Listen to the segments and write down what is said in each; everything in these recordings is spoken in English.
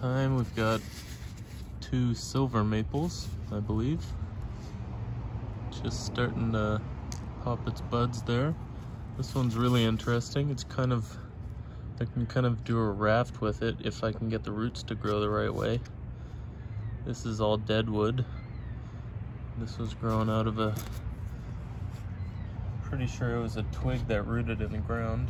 time we've got two silver maples, I believe. Just starting to pop its buds there. This one's really interesting. It's kind of, I can kind of do a raft with it if I can get the roots to grow the right way. This is all dead wood. This was grown out of a, pretty sure it was a twig that rooted in the ground.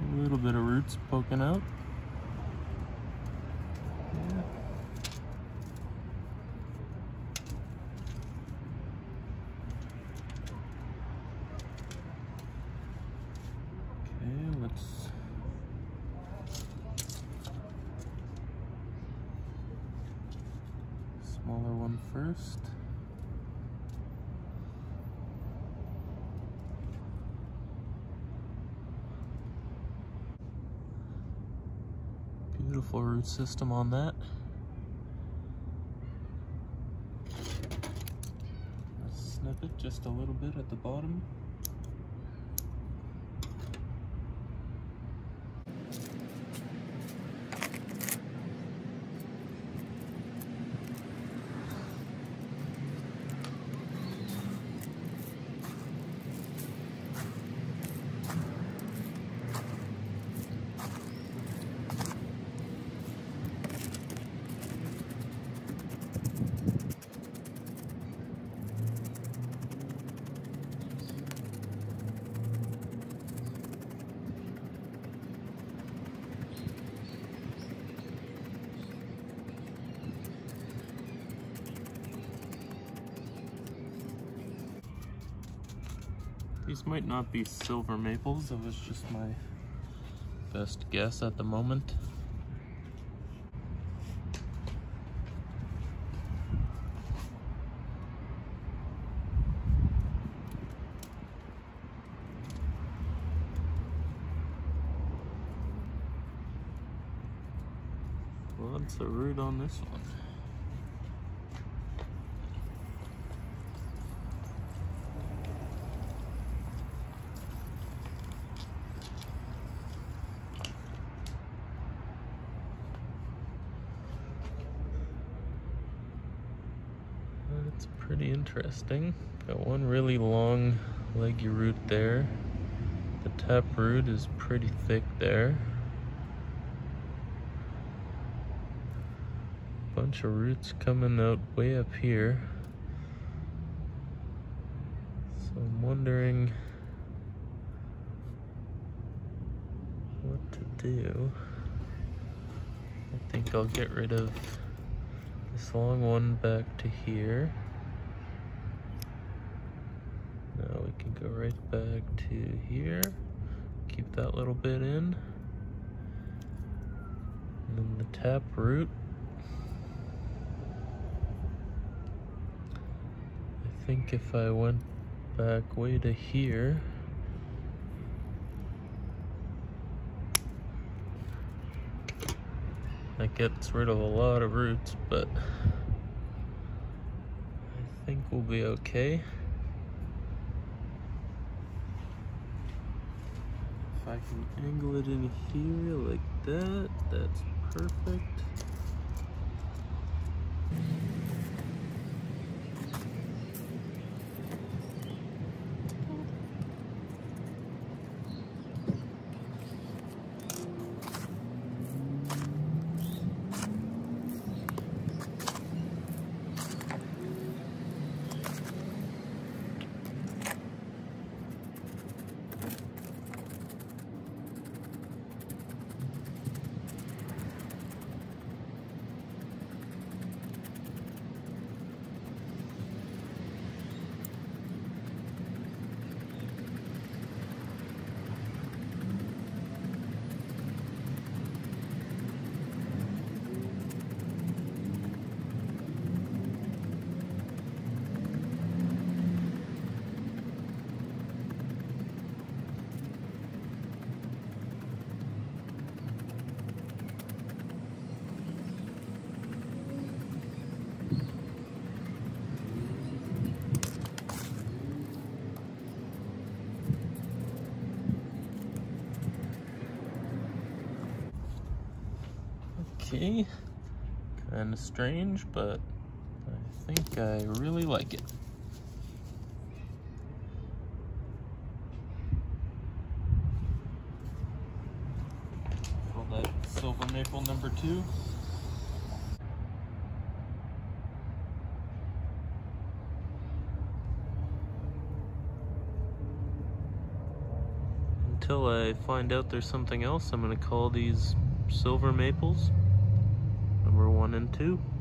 A little poking out. Okay, let's smaller one first. Beautiful root system on that. Snip it just a little bit at the bottom. These might not be silver maples, it was just my best guess at the moment. Lots of root on this one. That's pretty interesting. Got one really long leggy root there. The tap root is pretty thick there. Bunch of roots coming out way up here. So I'm wondering what to do. I think I'll get rid of this long one back to here. Go right back to here. Keep that little bit in. And then the tap root. I think if I went back way to here, That gets rid of a lot of roots, but I think we'll be okay. I can angle it in here like that, that's perfect. Okay, kind of strange, but I think I really like it. Call that silver maple number two. Until I find out there's something else, I'm gonna call these silver maples number one and two.